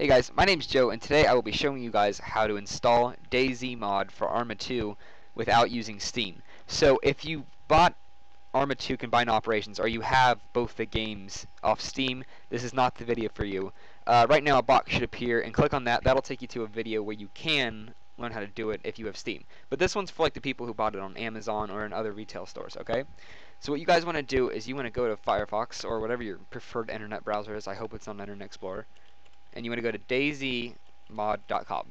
Hey guys, my name is Joe and today I will be showing you guys how to install DayZ mod for Arma 2 without using Steam. So if you bought Arma 2 Combined Operations or you have both the games off Steam, this is not the video for you. Uh, right now a box should appear and click on that. That'll take you to a video where you can learn how to do it if you have Steam. But this one's for like the people who bought it on Amazon or in other retail stores, okay? So what you guys want to do is you want to go to Firefox or whatever your preferred internet browser is. I hope it's on Internet Explorer and you want to go to dayzmod.com.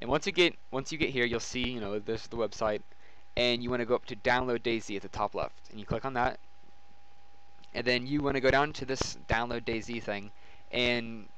And once you get once you get here, you'll see you know this is the website, and you want to go up to download DayZ at the top left, and you click on that, and then you want to go down to this download DayZ thing, and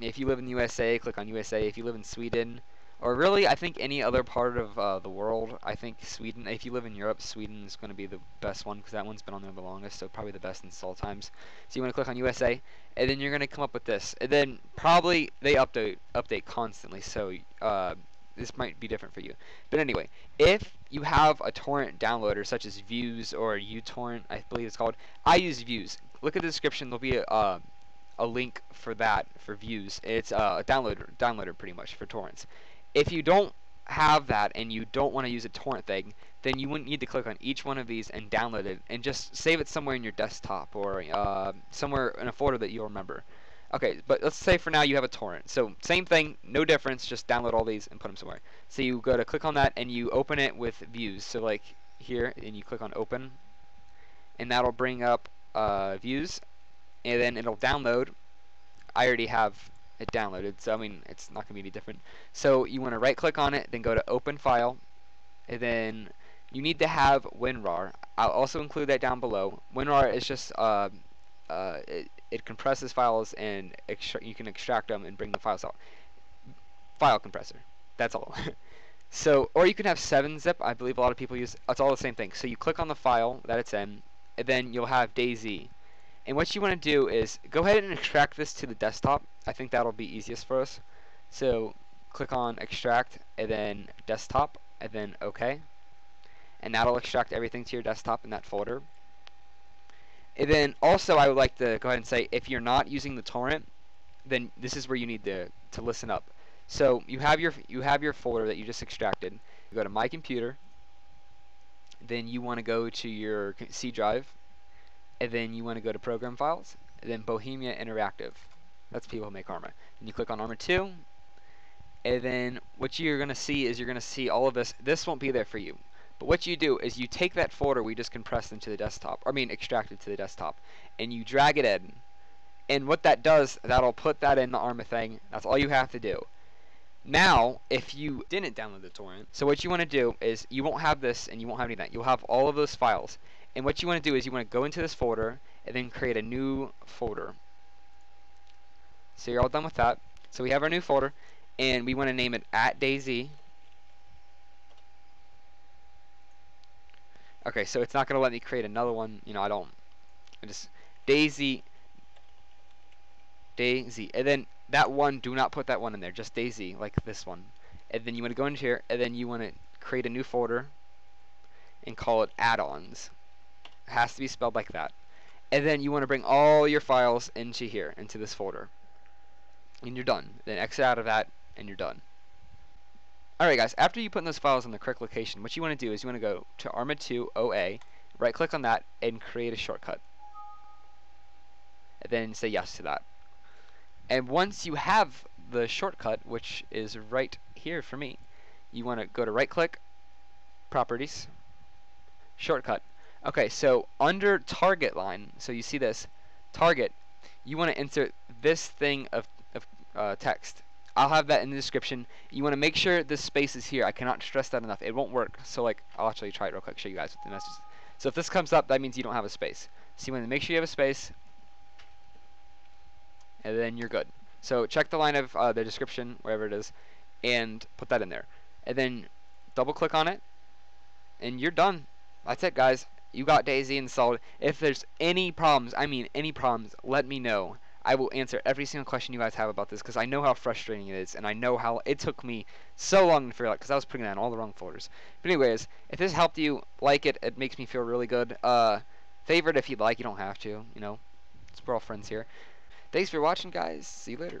if you live in the USA, click on USA. If you live in Sweden, or really, I think any other part of uh, the world, I think Sweden, if you live in Europe, Sweden is going to be the best one because that one's been on there the longest, so probably the best install times. So you want to click on USA, and then you're going to come up with this. And then probably they update update constantly, so uh, this might be different for you. But anyway, if you have a torrent downloader such as Vuze or uTorrent, I believe it's called, I use Vuze. Look at the description, there'll be a, uh, a link for that, for Vuze. It's uh, a downloader, downloader pretty much for torrents. If you don't have that and you don't want to use a torrent thing, then you wouldn't need to click on each one of these and download it and just save it somewhere in your desktop or uh, somewhere in a folder that you'll remember. Okay, but let's say for now you have a torrent. So same thing, no difference, just download all these and put them somewhere. So you go to click on that and you open it with Vuze. So like here, and you click on open, and that'll bring up uh, Vuze, and then it'll download. I already have it downloaded, so I mean, it's not going to be any different. So you want to right click on it, then go to open file, and then you need to have WinRAR. I'll also include that down below. WinRAR is just, uh, uh, it, it, compresses files and you can extract them and bring the files out. File compressor. That's all. so, or you can have 7-zip. I believe a lot of people use, it's all the same thing. So you click on the file that it's in, and then you'll have DayZ. And what you want to do is go ahead and extract this to the desktop. I think that'll be easiest for us. So click on extract and then desktop and then OK. And that'll extract everything to your desktop in that folder. And then also I would like to go ahead and say if you're not using the torrent, then this is where you need to, to listen up. So you have your you have your folder that you just extracted. You go to my computer. Then you want to go to your C drive and then you want to go to program files, then Bohemia Interactive. That's people who make Arma. And you click on Arma 2, and then what you're going to see is you're going to see all of this. This won't be there for you. But what you do is you take that folder we just compressed into the desktop, I mean extracted to the desktop, and you drag it in. And what that does, that'll put that in the Arma thing. That's all you have to do. Now, if you didn't download the torrent, so what you want to do is you won't have this and you won't have any of that. You'll have all of those files. And what you want to do is you want to go into this folder and then create a new folder. So you're all done with that. So we have our new folder and we want to name it at DayZ. Okay, so it's not going to let me create another one. You know, I don't. I just DayZ. DayZ. And then that one, do not put that one in there. Just DayZ, like this one. And then you want to go into here, and then you want to create a new folder and call it add-ons It has to be spelled like that. And then you want to bring all your files into here, into this folder. And you're done. Then exit out of that, and you're done. Alright guys, after you put those files in the correct location, what you want to do is you want to go to Arma 2 OA, right click on that, and create a shortcut. And then say yes to that. And once you have the shortcut, which is right here for me, you want to go to right click, properties, shortcut, Okay, so under target line, so you see this, target, you want to insert this thing of, of uh, text. I'll have that in the description. You want to make sure this space is here. I cannot stress that enough. It won't work. So like, I'll actually try it real quick, show you guys what the message So if this comes up, that means you don't have a space. So you want to make sure you have a space, and then you're good. So check the line of uh, the description, wherever it is, and put that in there. And then double click on it, and you're done. That's it, guys you got DayZ installed. If there's any problems, I mean any problems, let me know. I will answer every single question you guys have about this because I know how frustrating it is and I know how it took me so long to figure out because I was putting that in all the wrong folders. But anyways, if this helped you, like it. It makes me feel really good. Uh, favorite if you'd like. You don't have to. You know, we're all friends here. Thanks for watching, guys. See you later.